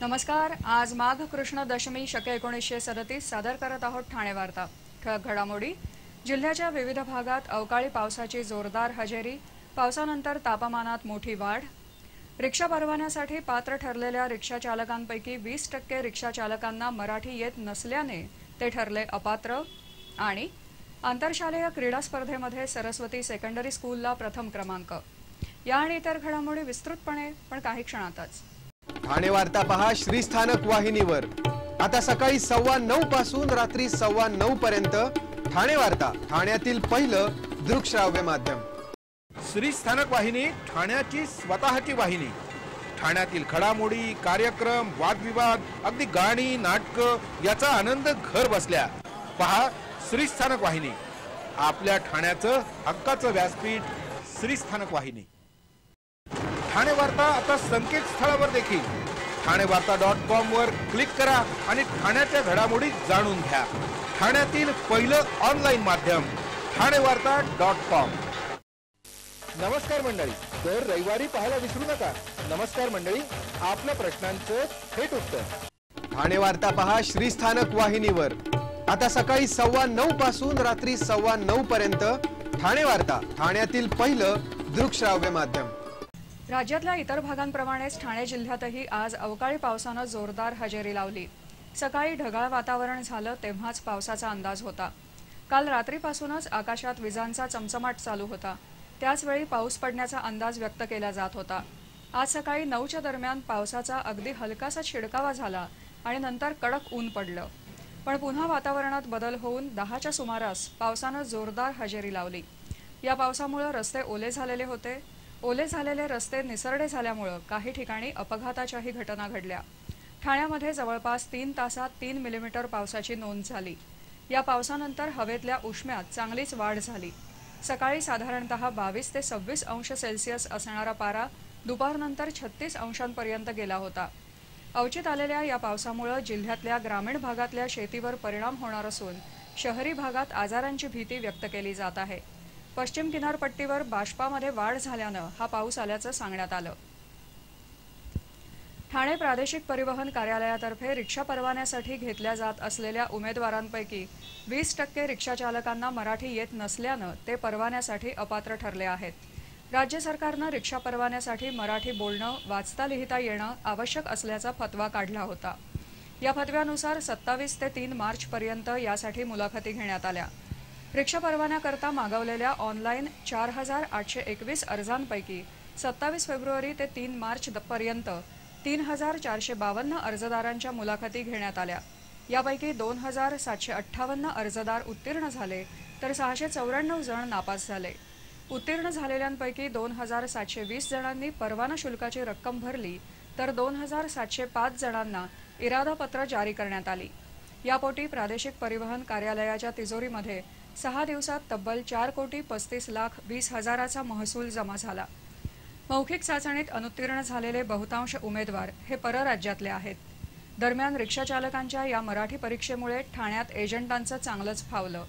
नमस्कार आज माघ कृष्ण दशमी शक एकोणीसशे सदतीस सादर करत आहोत ठाणे वार्ता. ठळक घडामोडी. जिल्ह्याच्या विविध भागात अवकाळी पावसाची जोरदार हजेरी पावसानंतर तापमानात मोठी वाढ. रिक्षा परवान्यासाठी पात्र ठरलेल्या रिक्षा चालकांपैकी वीस टक्के रिक्षा चालकांना मराठी येत नसल्याने ते ठरले अपात्र. आणि आंतरशालेय क्रीडा स्पर्धेमध्ये सरस्वती सेकंडरी स्कूलला प्रथम क्रमांक. या आणि इतर घडामोडी विस्तृतपणे पण काही क्षणातच. ठाणे वार्ता पहा श्रीस्थानक वाहिनीवर. आता सकाळी सव्वा नऊ पासून रात्री सव्वा नऊ पर्यंत ठाणे वार्ता ठाण्यातील पहिलं दृकश्राव्य माध्यम. श्रीस्थानक वाहिनी ठाण्याची स्वतःची वाहिनी. ठाण्यातील घडामोडी कार्यक्रम वादविवाद अगदी गाणी नाटकं याचा आनंद घर बसल्या. पहा श्रीस्थानक वाहिनी. आपल्या ठाण्याचं हक्काचं व्यासपीठ श्रीस्थानक वाहिनी. ठाणे वार्ता आता संकेतस्थळावर देखील. ठाणे वार्ता डॉट कॉम वर क्लिक करा आणि ठाण्याच्या घडामोडी जाणून घ्या. ठाण्यातील पहिलं ऑनलाईन माध्यम ठाणे वार्ता डॉट कॉम नमस्कार मंडळी दर रविवारी पाहायला विसरू नका. नमस्कार मंडळी आपल्या प्रश्नांचं थेट उत्तर. ठाणे वार्ता पहा श्रीस्थानक वाहिनीवर. आता सकाळी सव्वा नऊ पासून रात्री सव्वा नऊ पर्यंत ठाणे वार्ता ठाण्यातील पहिलं दृकश्राव्य माध्यम. राज्यातल्या इतर भागांप्रमाणेच ठाणे जिल्ह्यातही आज अवकाळी पावसानं जोरदार हजेरी लावली. सकाळी ढगाळ वातावरण झालं तेव्हाच पावसाचा अंदाज होता. काल रात्रीपासूनच आकाशात विजांचा चमचमाट चालू होता. त्याचवेळी पाऊस पडण्याचा अंदाज व्यक्त केला जात होता. आज सकाळी नऊच्या दरम्यान पावसाचा अगदी हलकासा शिडकावा झाला आणि नंतर कडक ऊन पडलं. पण पुन्हा वातावरणात बदल होऊन दहाच्या सुमारास पावसानं जोरदार हजेरी लावली. या पावसामुळे रस्ते ओले झालेले होते. ओले झालेले रस्ते निसरडे झाल्यामुळं काही ठिकाणी अपघाताच्याही घटना घडल्या. ठाण्यामध्ये जवळपास तीन तासात तीन मिलीमीटर पावसाची नोंद झाली. या पावसानंतर हवेतल्या उष्म्यात चांगलीच वाढ झाली. सकाळी साधारणतः बावीस ते सव्वीस अंश सेल्सिअस असणारा पारा दुपारनंतर छत्तीस अंशांपर्यंत गेला होता. अवचित आलेल्या या पावसामुळे जिल्ह्यातल्या ग्रामीण भागातल्या शेतीवर परिणाम होणार असून शहरी भागात आजारांची भीती व्यक्त केली जात आहे. पश्चिम किनारपट्टीवर बाष्पामध्ये वाढ झाल्यानं हा पाऊस आल्याचं सांगण्यात आलं. ठाणे प्रादेशिक परिवहन कार्यालयातर्फे रिक्षा परवान्यासाठी घेतल्या जात असलेल्या उमेदवारांपैकी वीस टक्के रिक्षाचालकांना मराठी येत नसल्यानं ते परवान्यासाठी अपात्र ठरले आहेत. राज्य सरकारनं रिक्षा परवान्यासाठी मराठी बोलणं वाचता लिहिता येणं आवश्यक असल्याचा फतवा काढला होता. या फतव्यानुसार सत्तावीस ते तीन मार्चपर्यंत यासाठी मुलाखती घेण्यात आल्या. रिक्षा परवान्याकरता मागवलेल्या ऑनलाईन चार हजार आठशे एकवीस अर्जांपैकी सत्तावीस फेब्रुवारी ते तीन मार्च पर्यंत तीन हजार चारशे बावन्न अर्जदारांच्या मुलाखती घेण्यात आल्या. यापैकी दोन हजार सातशे अठ्ठावन्न अर्जदार उत्तीर्ण झाले तर सहाशे चौऱ्याण्णव जण नापास झाले. उत्तीर्ण झालेल्यांपैकी दोन हजार सातशे वीस जणांनी परवाना शुल्काची रक्कम भरली तर दोन हजार सातशे पाच जणांना इरादापत्र जारी करण्यात आली. यापोटी प्रादेशिक परिवहन कार्यालयाच्या तिजोरीमध्ये सहा दिवसात तब्बल चार कोटी पस्तीस लाख वीस हजाराचा महसूल जमा झाला. मौखिक चाचणीत अनुत्तीर्ण झालेले बहुतांश उमेदवार हे परराज्यातले आहेत. दरम्यान रिक्षाचालकांच्या या मराठी परीक्षेमुळे ठाण्यात एजंटांचं चांगलंच फावलं.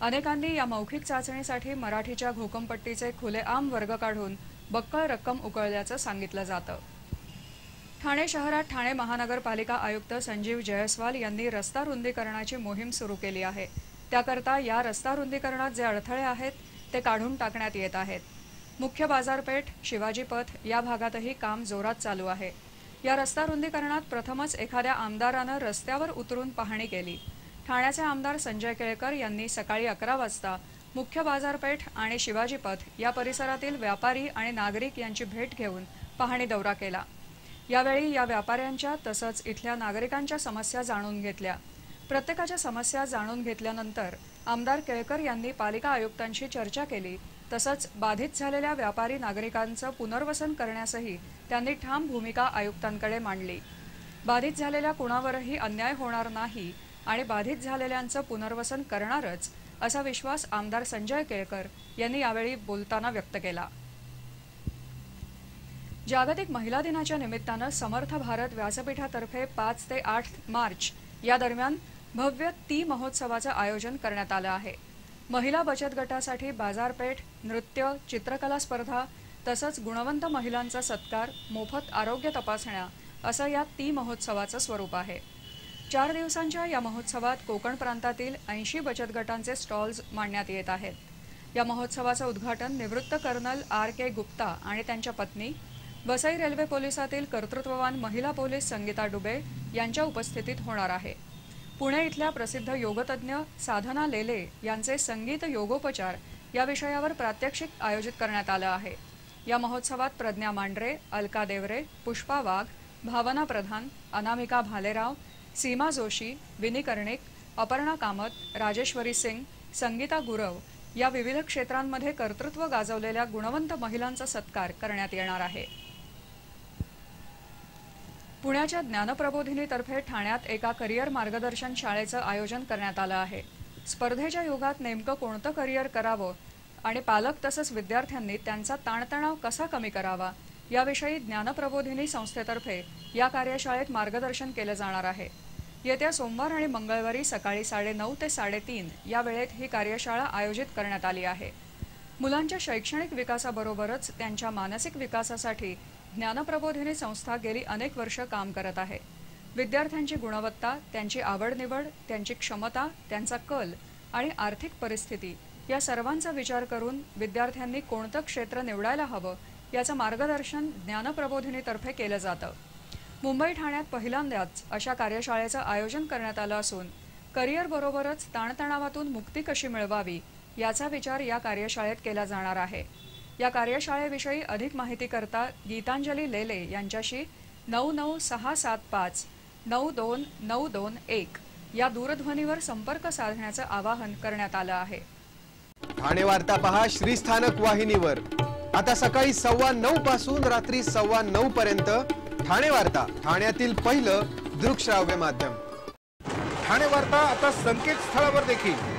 अनेकांनी या मौखिक चाचणीसाठी मराठीच्या घोकमपट्टीचे खुलेआम वर्ग काढून बक्कळ रक्कम उकळल्याचं सांगितलं जातं. ठाणे शहरात ठाणे महानगरपालिका आयुक्त संजीव जयस्वाल यांनी रस्ता रुंदीकरणाची मोहीम सुरू केली आहे. त्याकरता या रस्ता रुंदीकरणात जे अडथळे आहेत ते काढून टाकण्यात येत आहेत. मुख्य बाजारपेठ शिवाजी पथ या भागातही काम जोरात चालू आहे. या रस्ता रुंदीकरणात प्रथमच एखाद्या आमदारानं रस्त्यावर उतरून पाहणी केली. ठाण्याचे आमदार संजय केळकर यांनी सकाळी अकरा वाजता मुख्य बाजारपेठ आणि शिवाजी पथ या परिसरातील व्यापारी आणि नागरिक यांची भेट घेऊन पाहणी दौरा केला. यावेळी या व्यापाऱ्यांच्या तसंच इथल्या नागरिकांच्या समस्या जाणून घेतल्या. प्रत्येकाच्या समस्या जाणून घेतल्यानंतर आमदार केळकर यांनी पालिका आयुक्तांशी चर्चा केली. तसंच बाधित झालेल्या व्यापारी नागरिकांचं पुनर्वसन करण्यासही त्यांनी ठाम भूमिका आयुक्तांकडे मांडली. बाधित झालेल्या कुणावरही अन्याय होणार नाही आणि बाधित झालेल्यांचं पुनर्वसन करणारच असा विश्वास आमदार संजय केळकर यांनी यावेळी बोलताना व्यक्त केला. जागतिक महिला दिनाच्या निमित्तानं समर्थ भारत व्यासपीठातर्फे पाच ते आठ मार्च या दरम्यान भव्य ती महोत्सवाचं आयोजन करण्यात आलं आहे. महिला बचत गटासाठी बाजारपेठ नृत्य चित्रकला स्पर्धा तसंच गुणवंत महिलांचा सत्कार मोफत आरोग्य तपासण्या असं या ती महोत्सवाचं स्वरूप आहे. चार दिवसांच्या या महोत्सवात कोकण प्रांतातील ऐंशी बचत गटांचे स्टॉल्स मांडण्यात येत आहेत. या महोत्सवाचं उद्घाटन निवृत्त कर्नल आर के गुप्ता आणि त्यांच्या पत्नी वसई रेल्वे पोलिसातील कर्तृत्ववान महिला पोलीस संगीता डुबे यांच्या उपस्थितीत होणार आहे. पुणे इथल्या प्रसिद्ध योगतज्ञ साधना लेले यांचे संगीत योगोपचार या विषयावर प्रात्यक्षिक आयोजित करण्यात आलं आहे. या महोत्सवात प्रज्ञा मांढरे अलका देवरे पुष्पा वाघ भावना प्रधान अनामिका भालेराव सीमा जोशी विनी कर्णिक अपर्णा कामत राजेश्वरी सिंग संगीता गुरव या विविध क्षेत्रांमध्ये कर्तृत्व गाजवलेल्या गुणवंत महिलांचा सत्कार करण्यात येणार आहे. पुण्याच्या ज्ञानप्रबोधिनीतर्फे ठाण्यात एका करिअर मार्गदर्शन शाळेचं आयोजन करण्यात आलं आहे. स्पर्धेच्या युगात नेमकं कोणतं करिअर करावं आणि पालक तसंच विद्यार्थ्यांनी त्यांचा ताणतणाव कसा कमी करावा याविषयी ज्ञानप्रबोधिनी संस्थेतर्फे या कार्यशाळेत मार्गदर्शन केलं जाणार आहे. येत्या सोमवार आणि मंगळवारी सकाळी साडेनऊ ते साडेतीन या वेळेत ही कार्यशाळा आयोजित करण्यात आली आहे. मुलांच्या शैक्षणिक विकासाबरोबरच त्यांच्या मानसिक विकासासाठी ज्ञानप्रबोधिनी संस्था गेली अनेक वर्ष काम करत आहे. विद्यार्थ्यांची गुणवत्ता त्यांची आवडनिवड त्यांची क्षमता त्यांचा कल आणि आर्थिक परिस्थिती या सर्वांचा विचार करून विद्यार्थ्यांनी कोणतं क्षेत्र निवडायला हवं याचं मार्गदर्शन ज्ञानप्रबोधिनीतर्फे केलं जातं. मुंबई ठाण्यात पहिल्यांदाच अशा कार्यशाळेचं आयोजन करण्यात आलं असून करिअरबरोबरच ताणतणावातून मुक्ती कशी मिळवावी याचा विचार या कार्यशाळेत केला जाणार आहे. या कार्यशाळेविषयी अधिक माहिती करता गीतांजली लेले यांच्याशी नऊ नऊ सहा सात पाच नऊ दोन नऊ दोन एक या दूरध्वनीवर संपर्क साधण्याचं आवाहन करण्यात आलं आहे. ठाणे वार्ता पहा श्रीस्थानक वाहिनीवर. आता सकाळी सव्वा नऊ पासून रात्री सव्वा नऊ पर्यंत ठाणे वार्ता ठाण्यातील पहिलं दृकश्राव्य माध्यम. ठाणे वार्ता आता संकेतस्थळावर देखील.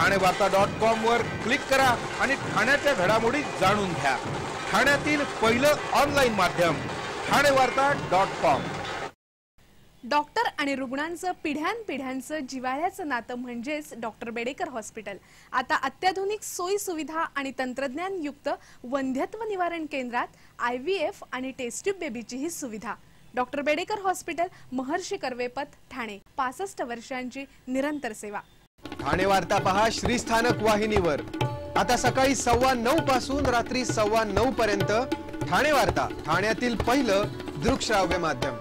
ठाणे वार्ता डॉट कॉम वर क्लिक करा आणि ठाण्याच्या घडामोडी जाणून घ्या. ठाण्यातील पहिलं ऑनलाईन माध्यम ठाणे वार्ता डॉट कॉम डॉक्टर आणि रुग्णांचं पिढ्यानपिढ्यांचं जिव्हाळ्याचं नातं म्हणजेच डॉक्टर बेडेकर हॉस्पिटल. आता अत्याधुनिक सोयी सुविधा आणि तंत्रज्ञान युक्त वंध्यत्व निवारण केंद्रात आय व्ही एफ आणि टेस्ट्यूब बेबीचीही सुविधा. Doctor Bedekar hospital Maharshi Karvepath Thane. पासष्ट वर्षांची निरंतर सेवा. ठाणे वार्ता पहा श्रीस्थानक वाहिनीवर. आता सकाळी सव्वा नऊ पासून रात्री सव्वा नऊ पर्यंत ठाणे वार्ता ठाण्यातील पहिलं दृकश्राव्य माध्यम.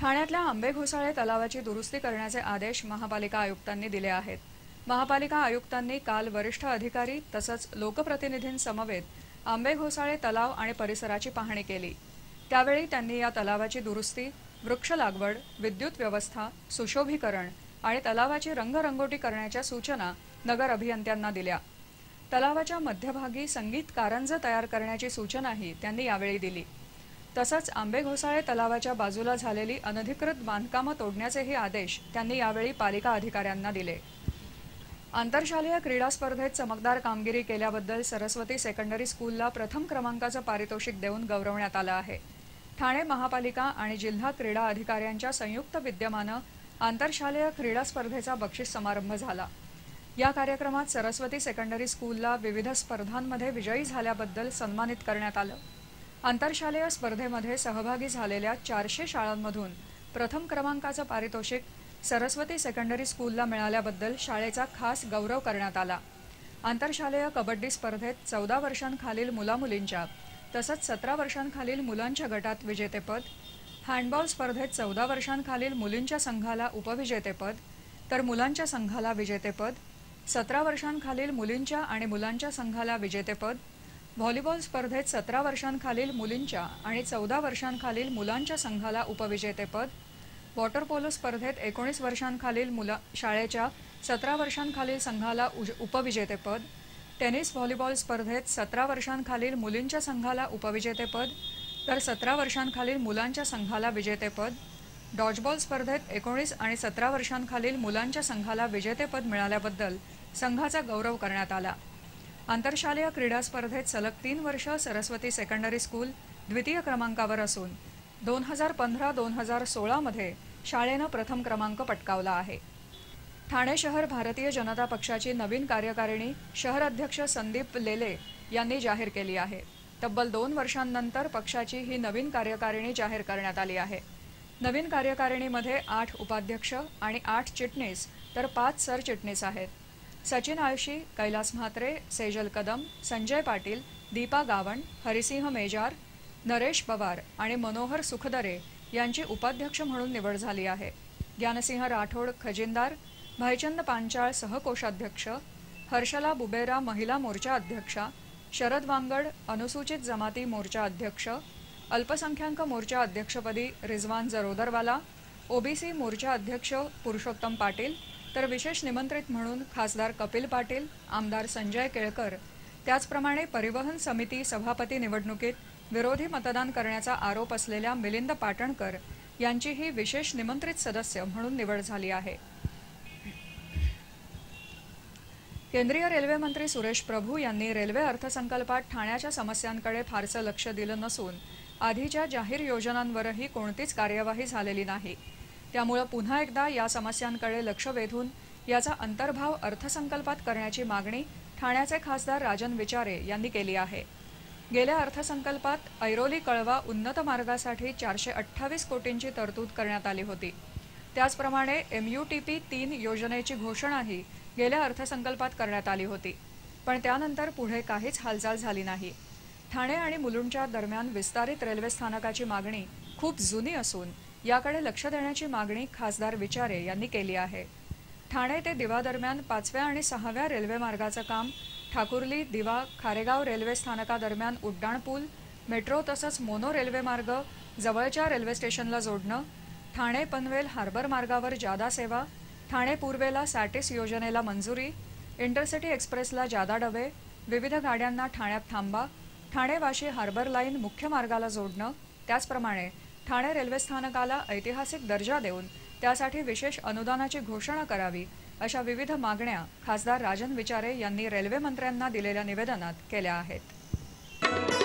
ठाण्यातल्या आंबे घोसाळे तलावाची दुरुस्ती करण्याचे आदेश महापालिका आयुक्तांनी दिले आहेत. महापालिका आयुक्तांनी काल वरिष्ठ अधिकारी तसंच लोकप्रतिनिधींसमवेत आंबे घोसाळे तलाव आणि परिसराची पाहणी केली. त्यावेळी त्यांनी या तलावाची दुरुस्ती वृक्ष लागवड विद्युत व्यवस्था सुशोभीकरण आणि तलावाची रंगरंगोटी करण्याच्या सूचना नगर अभियंत्यांना दिल्या. तलावाच्या मध्यभागी संगीत कारंज तयार करण्याची सूचनाही त्यांनी यावेळी दिली. तसंच आंबे घोसाळे तलावाच्या बाजूला झालेली अनधिकृत बांधकामं तोडण्याचेही आदेश त्यांनी यावेळी पालिका अधिकाऱ्यांना दिले. आंतरशालेय क्रीडा स्पर्धेत चमकदार कामगिरी केल्याबद्दल सरस्वती सेकंडरी स्कूलला प्रथम क्रमांकाचं पारितोषिक देऊन गौरवण्यात आलं आहे. ठाणे महापालिका आणि जिल्हा क्रीडा अधिकाऱ्यांच्या संयुक्त विद्यमानं आंतरशालेय क्रीडा स्पर्धेचा बक्षीस समारंभ झाला. या कार्यक्रमात सरस्वती सेकंडरी स्कूलला विविध स्पर्धांमध्ये विजयी झाल्याबद्दल सन्मानित करण्यात आलं. आंतरशालेय स्पर्धेमध्ये सहभागी झालेल्या चारशे शाळांमधून प्रथम क्रमांकाचं पारितोषिक सरस्वती सेकंडरी स्कूलला मिळाल्याबद्दल शाळेचा खास गौरव करण्यात आला. आंतरशालेय कबड्डी स्पर्धेत चौदा वर्षांखालील मुलामुलींच्या तसंच सतरा वर्षांखालील मुलांच्या गटात विजेतेपद हँडबॉल स्पर्धेत चौदा वर्षांखालील मुलींच्या संघाला उपविजेतेपद तर मुलांच्या संघाला विजेतेपद सतरा वर्षांखालील मुलींच्या आणि मुलांच्या संघाला विजेतेपद व्हॉलीबॉल स्पर्धेत सतरा वर्षांखालील मुलींच्या आणि चौदा वर्षांखालील मुलांच्या संघाला उपविजेतेपद वॉटर पोलो स्पर्धेत एकोणीस वर्षांखालील मुला शाळेच्या सतरा वर्षांखालील संघाला उज उपविजेतेपद टेनिस व्हॉलीबॉल स्पर्धेत सतरा वर्षांखालील मुलींच्या संघाला उपविजेतेपद तर सतरा वर्षांखालील मुलांच्या संघाला विजेतेपद डॉजबॉल स्पर्धेत एकोणीस आणि सतरा वर्षांखालील मुलांच्या संघाला विजेतेपद मिळाल्याबद्दल संघाचा गौरव करण्यात आला. आंतरशालेय क्रीडा स्पर्धेत सलग तीन वर्ष सरस्वती सेकंडरी स्कूल द्वितीय क्रमांकावर असून दोन हजार पंधरा दोन हजार सोळामध्ये शाळेनं प्रथम क्रमांक पटकावला आहे. ठाणे शहर भारतीय जनता पक्षाची नवीन कार्यकारिणी शहर अध्यक्ष संदीप लेले यांनी जाहीर केली आहे. तब्बल दोन वर्षांनंतर पक्षाची ही नवीन कार्यकारिणी जाहीर करण्यात आली आहे. नवीन कार्यकारिणीमध्ये आठ उपाध्यक्ष आणि आठ चिटणीस तर पाच सरचिटणीस आहेत. सचिन आळशी कैलास म्हात्रे सेजल कदम संजय पाटील दीपा गावण हरिसिंह मेजार नरेश पवार आणि मनोहर सुखदरे यांची उपाध्यक्ष म्हणून निवड झाली आहे. ज्ञानसिंह राठोड खजिनदार भाईचंद पांचाळ सहकोषाध्यक्ष हर्षला बुबेरा महिला मोर्चा अध्यक्षा शरद वांगड अनुसूचित जमाती मोर्चा अध्यक्ष अल्पसंख्याक मोर्चा अध्यक्षपदी रिझवान जरोदरवाला ओबीसी मोर्चा अध्यक्ष पुरुषोत्तम पाटील तर विशेष निमंत्रित म्हणून खासदार कपिल पाटील आमदार संजय केळकर. त्याचप्रमाणे परिवहन समिती सभापती निवडणुकीत विरोधी मतदान करण्याचा आरोप असलेल्या मिलिंद पाटणकर यांचीही विशेष निमंत्रित सदस्य म्हणून निवड झाली आहे. केंद्रीय रेल्वे मंत्री सुरेश प्रभू यांनी रेल्वे अर्थसंकल्पात ठाण्याच्या समस्यांकडे फारसं लक्ष दिलं नसून आधीच्या जाहीर योजनांवरही कोणतीच कार्यवाही झालेली नाही. त्यामुळं पुन्हा एकदा या समस्यांकडे लक्ष वेधून याचा अंतर्भाव अर्थसंकल्पात करण्याची मागणी ठाण्याचे खासदार राजन विचारे यांनी केली आहे. गेल्या अर्थसंकल्पात ऐरोली कळवा उन्नत मार्गासाठी चारशे अठ्ठावीस कोटींची तरतूद करण्यात आली होती. त्याचप्रमाणे एमयूटीपी तीन योजनेची घोषणाही गेल्या अर्थसंकल्पात करण्यात आली होती. पण त्यानंतर पुढे काहीच हालचाल झाली नाही. ठाणे आणि मुलुंडच्या दरम्यान विस्तारित रेल्वे स्थानकाची मागणी खूप जुनी असून याकडे लक्ष देण्याची मागणी खासदार विचारे यांनी केली आहे. ठाणे ते दिवा दरम्यान पाचव्या आणि सहाव्या रेल्वे मार्गाचं काम ठाकुर्ली दिवा खारेगाव रेल्वे स्थानकादरम्यान उड्डाणपूल मेट्रो तसंच मोनो रेल्वे मार्ग जवळच्या रेल्वे स्टेशनला जोडणं ठाणे पनवेल हार्बर मार्गावर जादा सेवा ठाणे पूर्वेला सॅटिस योजनेला मंजुरी इंटरसिटी एक्सप्रेसला जादा डबे विविध गाड्यांना ठाण्यात थांबा ठाणे वाशी हार्बर लाईन मुख्य मार्गाला जोडणं त्याचप्रमाणे ठाणे रेल्वे स्थानकाला ऐतिहासिक दर्जा देऊन त्यासाठी विशेष अनुदानाची घोषणा करावी अशा विविध मागण्या खासदार राजन विचारे यांनी रेल्वे मंत्र्यांना दिलेल्या निवेदनात केल्या आहेत.